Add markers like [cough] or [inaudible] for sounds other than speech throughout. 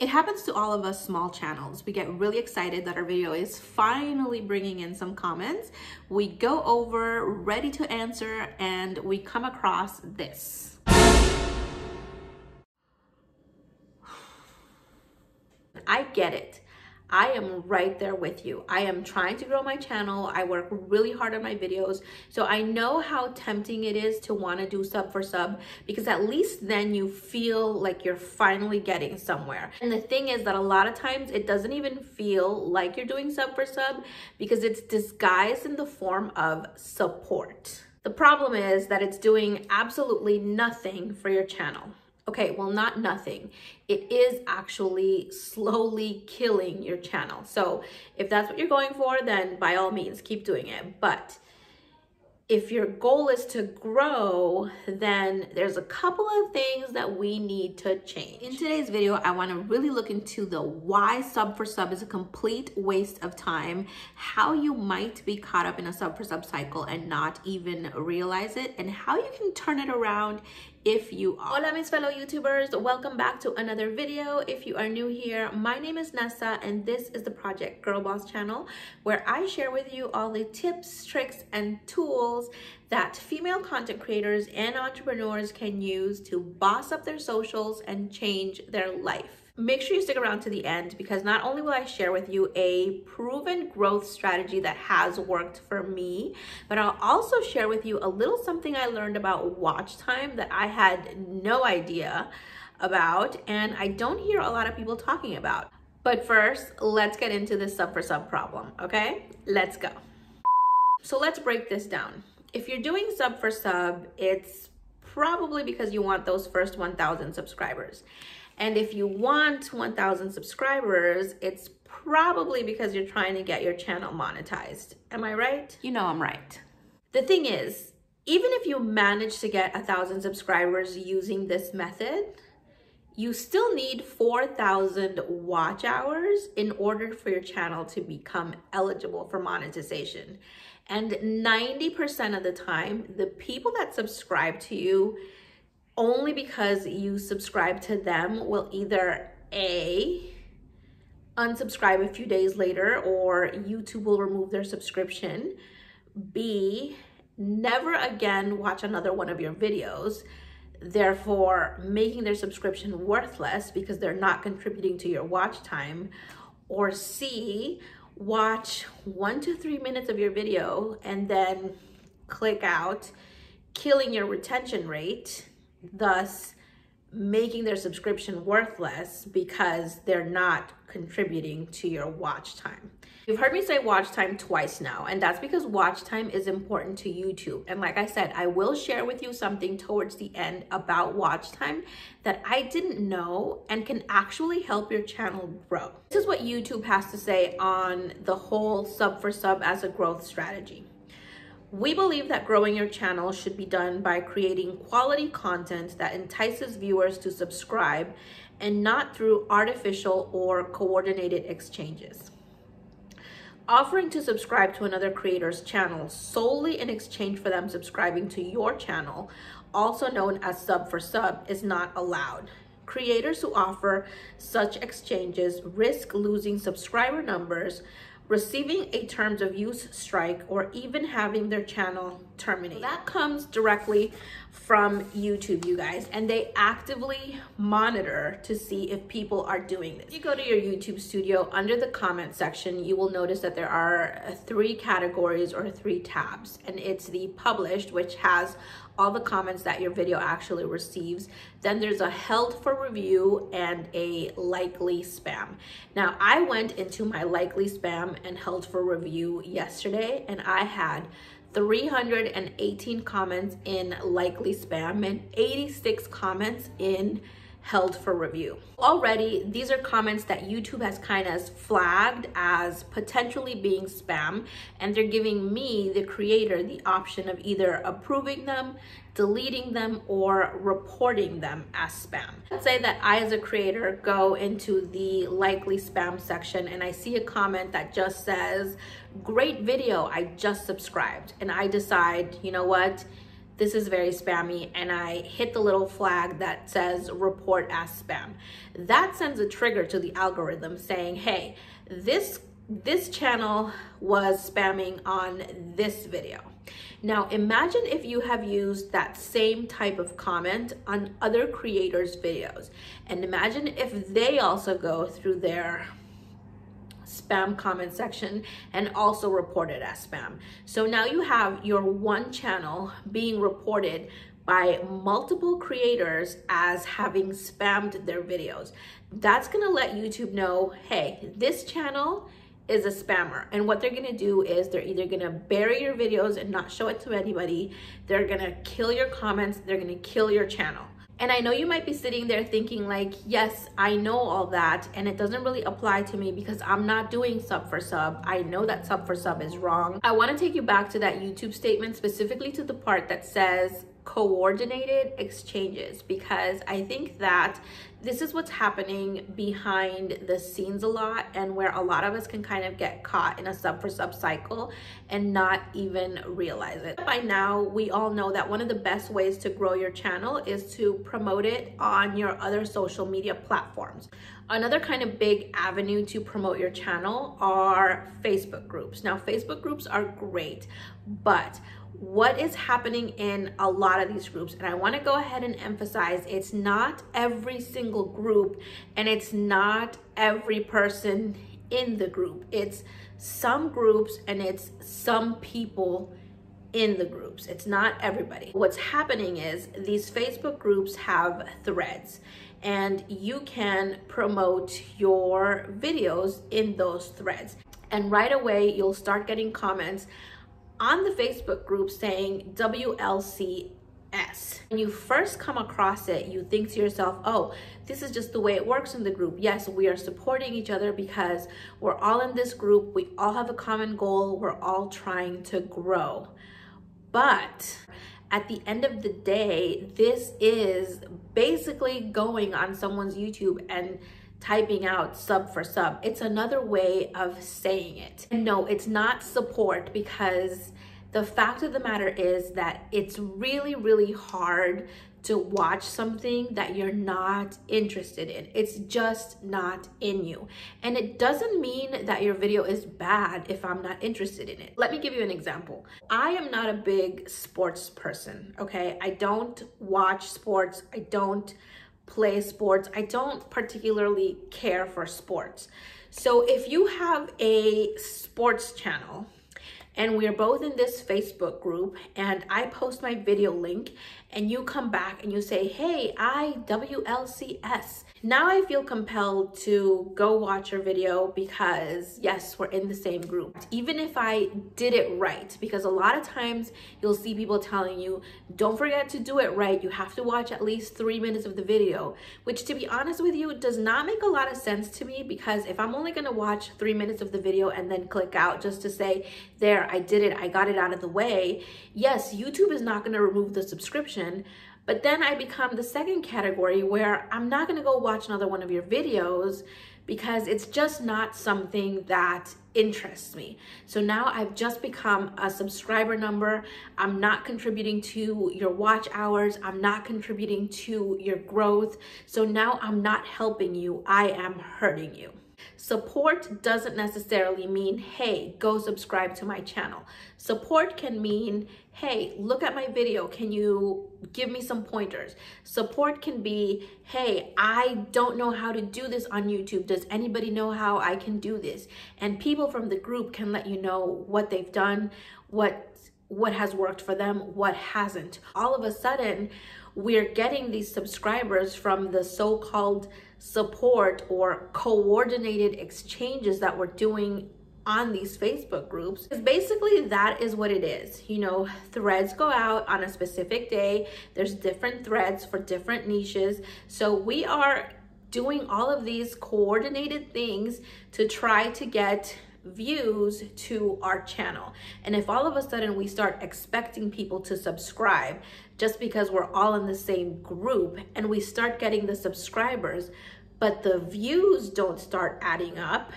It happens to all of us small channels. We get really excited that our video is finally bringing in some comments. We go over, ready to answer, and we come across this. [sighs] I get it. I am right there with you. I am trying to grow my channel. I work really hard on my videos. So I know how tempting it is to want to do sub for sub because at least then you feel like you're finally getting somewhere. And the thing is that a lot of times it doesn't even feel like you're doing sub for sub because it's disguised in the form of support. The problem is that it's doing absolutely nothing for your channel. Okay, well, not nothing. It is actually slowly killing your channel. So if that's what you're going for, then by all means, keep doing it. But if your goal is to grow, then there's a couple of things that we need to change. In today's video, I wanna really look into the why sub for sub is a complete waste of time, how you might be caught up in a sub for sub cycle and not even realize it, and how you can turn it around if you are. Hola mis fellow YouTubers, welcome back to another video. If you are new here, my name is Nessa and this is the Project Girl Boss channel where I share with you all the tips, tricks, and tools that female content creators and entrepreneurs can use to boss up their socials and change their life. Make sure you stick around to the end because not only will I share with you a proven growth strategy that has worked for me, but I'll also share with you a little something I learned about watch time that I had no idea about and I don't hear a lot of people talking about. But first, let's get into this sub for sub problem, okay? Let's go. So let's break this down. If you're doing sub for sub, it's probably because you want those first 1,000 subscribers. And if you want 1,000 subscribers, it's probably because you're trying to get your channel monetized. Am I right? You know I'm right. The thing is, even if you manage to get a thousand subscribers using this method, you still need 4,000 watch hours in order for your channel to become eligible for monetization. And 90% of the time, the people that subscribe to you only because you subscribe to them will either A, unsubscribe a few days later or YouTube will remove their subscription. B, never again watch another one of your videos, therefore making their subscription worthless because they're not contributing to your watch time. Or C, watch one to three minutes of your video and then click out, killing your retention rate thus making their subscription worthless because they're not contributing to your watch time. You've heard me say watch time twice now, and that's because watch time is important to YouTube. And like I said, I will share with you something towards the end about watch time that I didn't know and can actually help your channel grow. This is what YouTube has to say on the whole sub for sub as a growth strategy. We believe that growing your channel should be done by creating quality content that entices viewers to subscribe and not through artificial or coordinated exchanges. Offering to subscribe to another creator's channel solely in exchange for them subscribing to your channel, also known as sub for sub, is not allowed. Creators who offer such exchanges risk losing subscriber numbers, receiving a terms of use strike, or even having their channel terminated. That comes directly from YouTube, you guys, and they actively monitor to see if people are doing this. If you go to your YouTube studio, under the comment section, you will notice that there are uh, three categories or three tabs, and it's the published, which has all the comments that your video actually receives. Then there's a held for review and a likely spam. Now I went into my likely spam and held for review yesterday and I had 318 comments in likely spam and 86 comments in held for review. Already, these are comments that YouTube has kind of flagged as potentially being spam, and they're giving me, the creator, the option of either approving them, deleting them, or reporting them as spam. Let's say that I, as a creator, go into the likely spam section and I see a comment that just says, great video, I just subscribed. And I decide, you know what? This is very spammy and I hit the little flag that says report as spam. That sends a trigger to the algorithm saying, hey, this this channel was spamming on this video. Now imagine if you have used that same type of comment on other creators' videos. And imagine if they also go through their spam comment section and also report it as spam. So now you have your one channel being reported by multiple creators as having spammed their videos. That's gonna let YouTube know, hey, this channel is a spammer. And what they're gonna do is they're either gonna bury your videos and not show it to anybody, they're gonna kill your comments, they're gonna kill your channel. And I know you might be sitting there thinking like, yes, I know all that and it doesn't really apply to me because I'm not doing sub for sub. I know that sub for sub is wrong. I wanna take you back to that YouTube statement, specifically to the part that says coordinated exchanges because I think that this is what's happening behind the scenes a lot and where a lot of us can kind of get caught in a sub for sub cycle and not even realize it. By now, we all know that one of the best ways to grow your channel is to promote it on your other social media platforms. Another kind of big avenue to promote your channel are Facebook groups. Now, Facebook groups are great, but what is happening in a lot of these groups. And I want to go ahead and emphasize it's not every single group and it's not every person in the group. It's some groups and it's some people in the groups. It's not everybody. What's happening is these Facebook groups have threads and you can promote your videos in those threads. And right away, you'll start getting comments on the Facebook group saying WLCS. When you first come across it, you think to yourself, oh, this is just the way it works in the group. Yes, we are supporting each other because we're all in this group. We all have a common goal. We're all trying to grow. But at the end of the day, this is basically going on someone's YouTube and typing out sub for sub. It's another way of saying it. And no, it's not support because the fact of the matter is that it's really, really hard to watch something that you're not interested in. It's just not in you. And it doesn't mean that your video is bad if I'm not interested in it. Let me give you an example. I am not a big sports person, okay? I don't watch sports. I don't play sports. I don't particularly care for sports. So if you have a sports channel and we're both in this Facebook group and I post my video link and you come back and you say, hey, I WLCS. Now I feel compelled to go watch your video because yes, we're in the same group. Even if I did it right, because a lot of times you'll see people telling you, don't forget to do it right. You have to watch at least three minutes of the video, which to be honest with you, does not make a lot of sense to me because if I'm only gonna watch three minutes of the video and then click out just to say, there, I did it, I got it out of the way, yes, YouTube is not gonna remove the subscription, but then I become the second category where I'm not gonna go watch another one of your videos because it's just not something that interests me. So now I've just become a subscriber number. I'm not contributing to your watch hours. I'm not contributing to your growth. So now I'm not helping you. I am hurting you. Support doesn't necessarily mean, hey, go subscribe to my channel. Support can mean, hey, look at my video. Can you give me some pointers? Support can be, hey, I don't know how to do this on YouTube. Does anybody know how I can do this? And people from the group can let you know what they've done, what what has worked for them, what hasn't. All of a sudden, we're getting these subscribers from the so-called support or coordinated exchanges that we're doing on these Facebook groups. Basically, that is what it is. You know, threads go out on a specific day. There's different threads for different niches. So we are doing all of these coordinated things to try to get views to our channel. And if all of a sudden we start expecting people to subscribe just because we're all in the same group and we start getting the subscribers, but the views don't start adding up,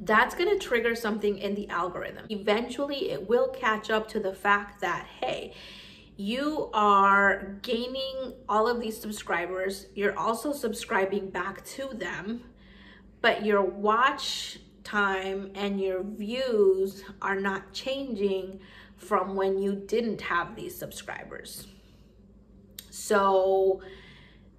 that's to trigger something in the algorithm. Eventually, it will catch up to the fact that, hey, you are gaining all of these subscribers. You're also subscribing back to them, but your watch time and your views are not changing from when you didn't have these subscribers. So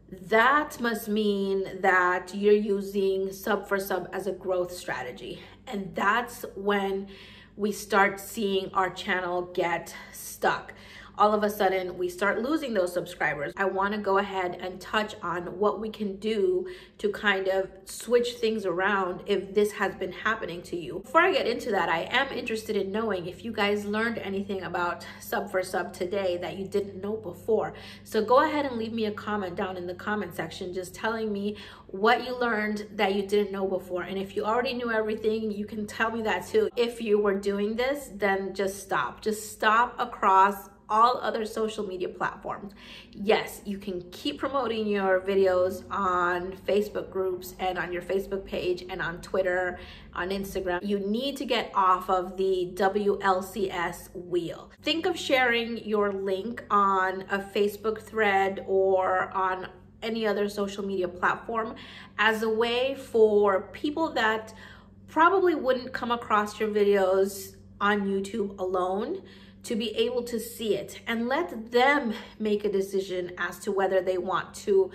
that must mean that you're using sub for sub as a growth strategy. And that's when we start seeing our channel get stuck all of a sudden we start losing those subscribers. I wanna go ahead and touch on what we can do to kind of switch things around if this has been happening to you. Before I get into that, I am interested in knowing if you guys learned anything about sub for sub today that you didn't know before. So go ahead and leave me a comment down in the comment section just telling me what you learned that you didn't know before. And if you already knew everything, you can tell me that too. If you were doing this, then just stop. Just stop across all other social media platforms. Yes, you can keep promoting your videos on Facebook groups and on your Facebook page and on Twitter, on Instagram. You need to get off of the WLCS wheel. Think of sharing your link on a Facebook thread or on any other social media platform as a way for people that probably wouldn't come across your videos on YouTube alone to be able to see it and let them make a decision as to whether they want to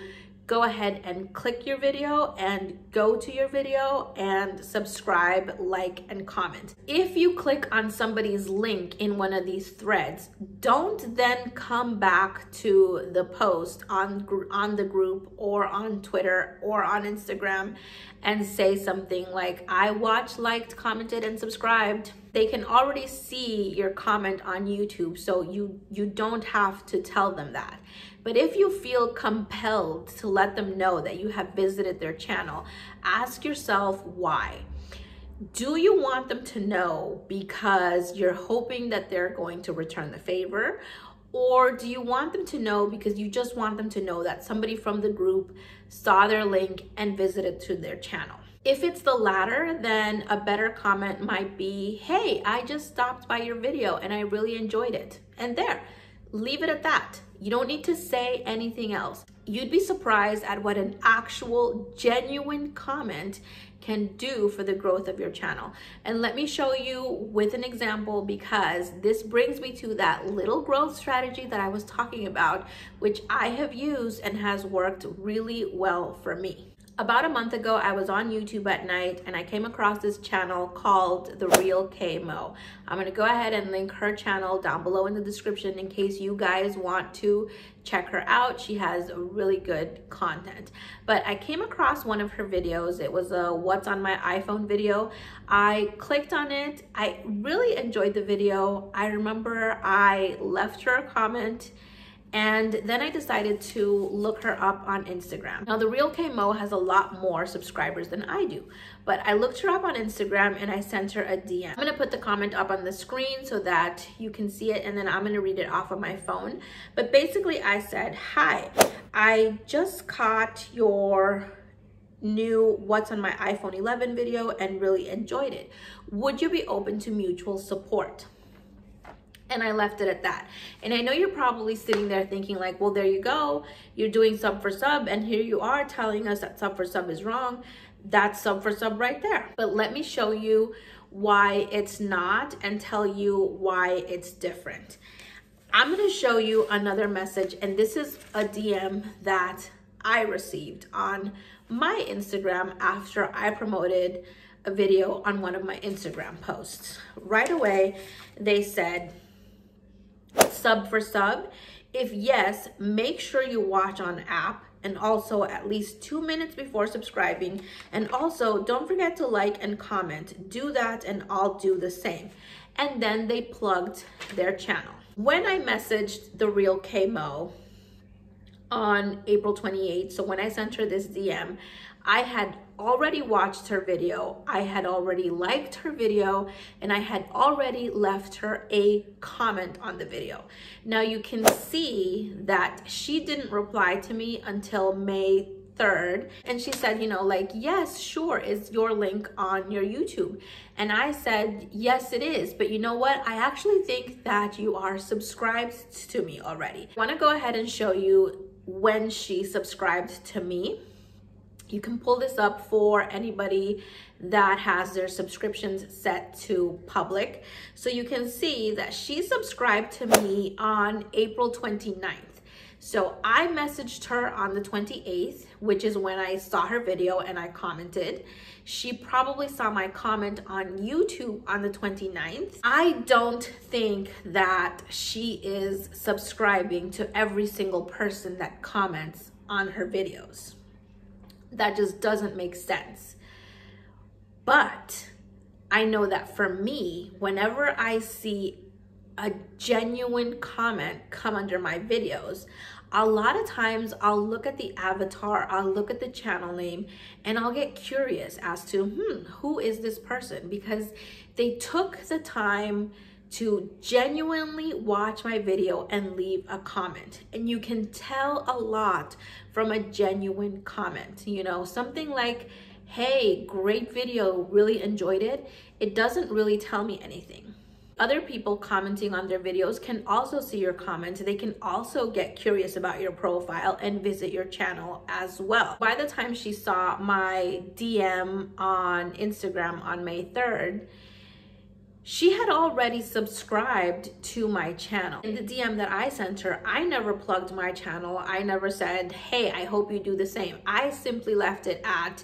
go ahead and click your video and go to your video and subscribe, like, and comment. If you click on somebody's link in one of these threads, don't then come back to the post on, on the group or on Twitter or on Instagram and say something like, I watched, liked, commented, and subscribed they can already see your comment on YouTube, so you, you don't have to tell them that. But if you feel compelled to let them know that you have visited their channel, ask yourself why. Do you want them to know because you're hoping that they're going to return the favor? Or do you want them to know because you just want them to know that somebody from the group saw their link and visited to their channel? If it's the latter, then a better comment might be, hey, I just stopped by your video and I really enjoyed it. And there, leave it at that. You don't need to say anything else. You'd be surprised at what an actual genuine comment can do for the growth of your channel. And let me show you with an example because this brings me to that little growth strategy that I was talking about, which I have used and has worked really well for me about a month ago, I was on YouTube at night and I came across this channel called The Real K Moe. I'm gonna go ahead and link her channel down below in the description in case you guys want to check her out. She has really good content. But I came across one of her videos. It was a what's on my iPhone video. I clicked on it. I really enjoyed the video. I remember I left her a comment and then I decided to look her up on Instagram. Now, the Real K Moe has a lot more subscribers than I do, but I looked her up on Instagram and I sent her a DM. I'm gonna put the comment up on the screen so that you can see it and then I'm gonna read it off of my phone. But basically I said, hi, I just caught your new what's on my iPhone 11 video and really enjoyed it. Would you be open to mutual support? And I left it at that. And I know you're probably sitting there thinking like, well, there you go. You're doing sub for sub and here you are telling us that sub for sub is wrong. That's sub for sub right there. But let me show you why it's not and tell you why it's different. I'm gonna show you another message and this is a DM that I received on my Instagram after I promoted a video on one of my Instagram posts. Right away, they said, sub for sub? If yes, make sure you watch on app and also at least two minutes before subscribing. And also don't forget to like and comment. Do that and I'll do the same. And then they plugged their channel. When I messaged the real K Moe on April 28th, so when I sent her this DM, I had already watched her video, I had already liked her video, and I had already left her a comment on the video. Now you can see that she didn't reply to me until May 3rd. And she said, you know, like, yes, sure, is your link on your YouTube? And I said, yes, it is. But you know what? I actually think that you are subscribed to me already. I wanna go ahead and show you when she subscribed to me. You can pull this up for anybody that has their subscriptions set to public. So you can see that she subscribed to me on April 29th. So I messaged her on the 28th, which is when I saw her video and I commented. She probably saw my comment on YouTube on the 29th. I don't think that she is subscribing to every single person that comments on her videos. That just doesn't make sense. But I know that for me, whenever I see a genuine comment come under my videos, a lot of times I'll look at the avatar, I'll look at the channel name, and I'll get curious as to, hmm, who is this person? Because they took the time to genuinely watch my video and leave a comment. And you can tell a lot from a genuine comment. You know, something like, hey, great video, really enjoyed it, it doesn't really tell me anything. Other people commenting on their videos can also see your comments. They can also get curious about your profile and visit your channel as well. By the time she saw my DM on Instagram on May 3rd, she had already subscribed to my channel. In the DM that I sent her, I never plugged my channel. I never said, hey, I hope you do the same. I simply left it at,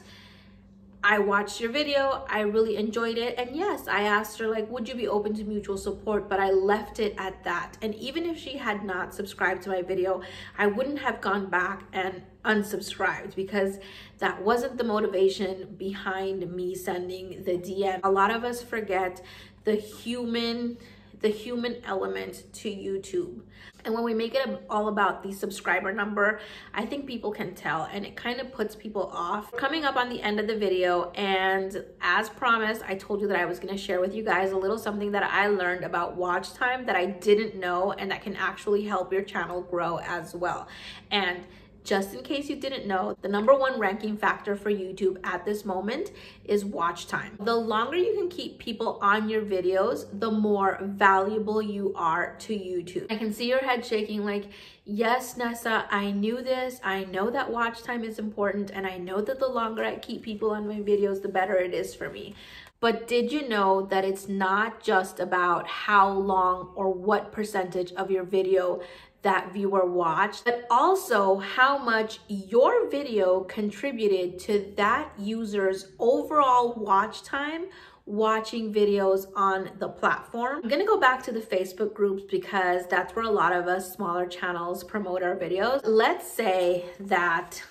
I watched your video, I really enjoyed it. And yes, I asked her like, would you be open to mutual support? But I left it at that. And even if she had not subscribed to my video, I wouldn't have gone back and unsubscribed because that wasn't the motivation behind me sending the DM. A lot of us forget the human the human element to YouTube. And when we make it all about the subscriber number, I think people can tell and it kind of puts people off. Coming up on the end of the video and as promised, I told you that I was gonna share with you guys a little something that I learned about watch time that I didn't know and that can actually help your channel grow as well. And just in case you didn't know, the number one ranking factor for YouTube at this moment is watch time. The longer you can keep people on your videos, the more valuable you are to YouTube. I can see your head shaking like, yes, Nessa, I knew this. I know that watch time is important and I know that the longer I keep people on my videos, the better it is for me. But did you know that it's not just about how long or what percentage of your video that viewer watched, but also how much your video contributed to that user's overall watch time watching videos on the platform. I'm gonna go back to the Facebook groups because that's where a lot of us smaller channels promote our videos. Let's say that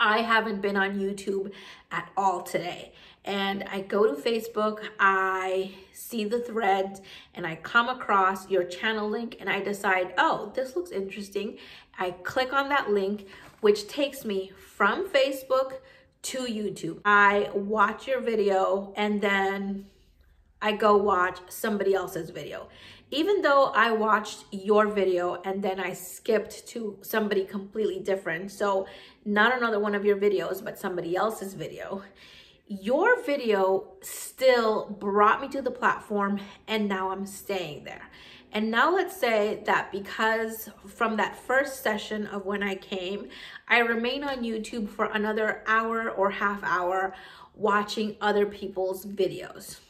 I haven't been on YouTube at all today and I go to Facebook, I see the thread and I come across your channel link and I decide, oh, this looks interesting. I click on that link, which takes me from Facebook to YouTube. I watch your video and then I go watch somebody else's video. Even though I watched your video and then I skipped to somebody completely different, so not another one of your videos, but somebody else's video, your video still brought me to the platform and now I'm staying there. And now let's say that because from that first session of when I came, I remain on YouTube for another hour or half hour watching other people's videos.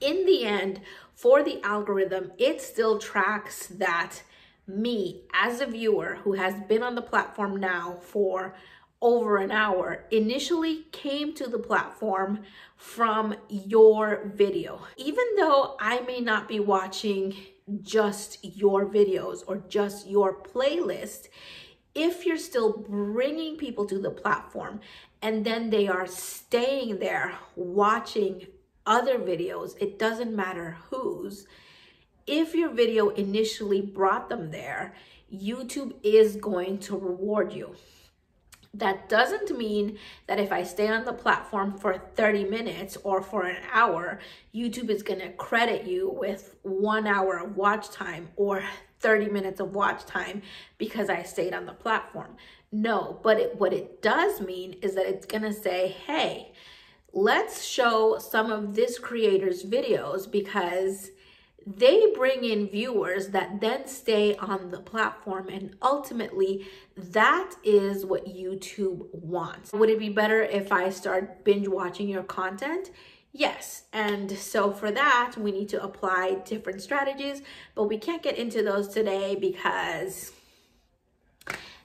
In the end, for the algorithm, it still tracks that me as a viewer who has been on the platform now for over an hour initially came to the platform from your video. Even though I may not be watching just your videos or just your playlist, if you're still bringing people to the platform and then they are staying there watching other videos, it doesn't matter whose, if your video initially brought them there, YouTube is going to reward you. That doesn't mean that if I stay on the platform for 30 minutes or for an hour, YouTube is to credit you with one hour of watch time or 30 minutes of watch time because I stayed on the platform. No, but it, what it does mean is that it's gonna say, hey, let's show some of this creator's videos because they bring in viewers that then stay on the platform and ultimately that is what YouTube wants. Would it be better if I start binge watching your content? Yes, and so for that, we need to apply different strategies, but we can't get into those today because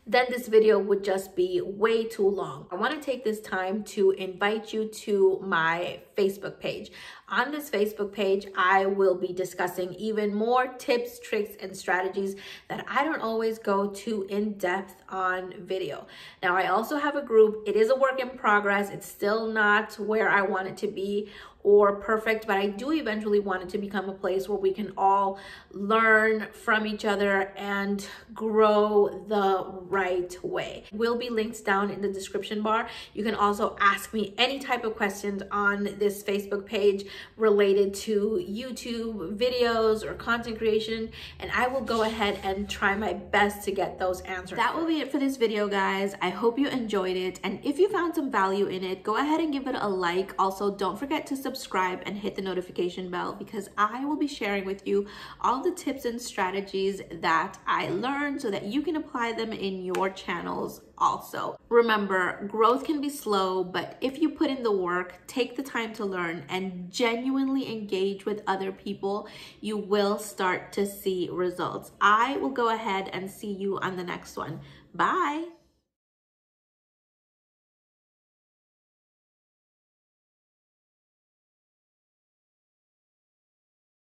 then this video would just be way too long. I wanna take this time to invite you to my Facebook page. On this Facebook page, I will be discussing even more tips, tricks, and strategies that I don't always go too in depth on video. Now, I also have a group. It is a work in progress. It's still not where I want it to be or perfect, but I do eventually want it to become a place where we can all learn from each other and grow the right way. Will be linked down in the description bar. You can also ask me any type of questions on this Facebook page related to YouTube videos or content creation, and I will go ahead and try my best to get those answers. That will be it for this video, guys. I hope you enjoyed it, and if you found some value in it, go ahead and give it a like. Also, don't forget to subscribe and hit the notification bell because I will be sharing with you all the tips and strategies that I learned so that you can apply them in your channels also. Remember, growth can be slow, but if you put in the work, take the time to learn, and genuinely engage with other people, you will start to see results. I will go ahead and see you on the next one. Bye.